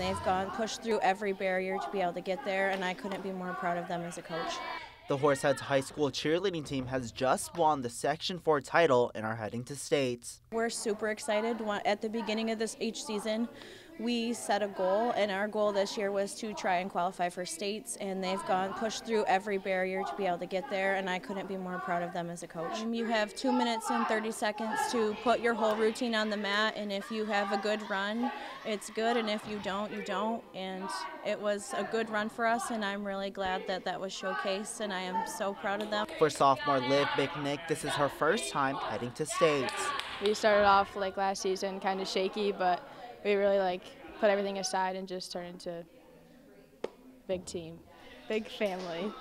and they've gone pushed through every barrier to be able to get there, and I couldn't be more proud of them as a coach. The Horseheads High School cheerleading team has just won the Section 4 title and are heading to states. We're super excited. At the beginning of this each season, we set a goal, and our goal this year was to try and qualify for states, and they've gone pushed through every barrier to be able to get there, and I couldn't be more proud of them as a coach. Um, you have two minutes and 30 seconds to put your whole routine on the mat, and if you have a good run, it's good, and if you don't, you don't. And it was a good run for us, and I'm really glad that that was showcased, and I am so proud of them. For sophomore Liv Bicknick, this is her first time heading to states. We started off like last season kind of shaky, but we really like put everything aside and just turn into big team, big family.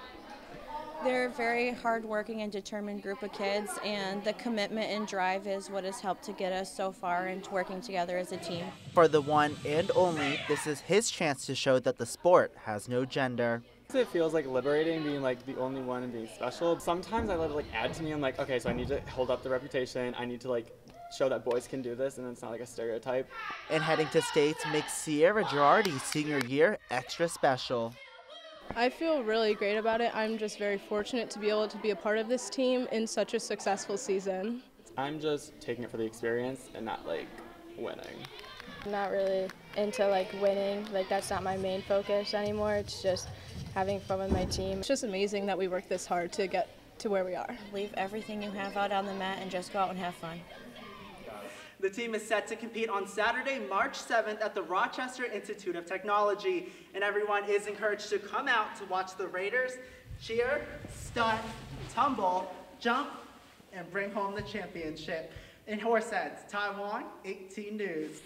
They're a very hardworking and determined group of kids, and the commitment and drive is what has helped to get us so far into working together as a team. For the one and only, this is his chance to show that the sport has no gender. It feels like liberating being like the only one and being special. Sometimes I let it like add to me. I'm like, okay, so I need to hold up the reputation. I need to like show that boys can do this and it's not like a stereotype. And heading to states makes Sierra Girardi's senior year extra special. I feel really great about it. I'm just very fortunate to be able to be a part of this team in such a successful season. I'm just taking it for the experience and not like winning. I'm not really into like winning, like that's not my main focus anymore. It's just having fun with my team. It's just amazing that we work this hard to get to where we are. Leave everything you have out on the mat and just go out and have fun. The team is set to compete on Saturday, March 7th at the Rochester Institute of Technology, and everyone is encouraged to come out to watch the Raiders cheer, stunt, tumble, jump, and bring home the championship. In Horseheads, Tai Wong 18 News.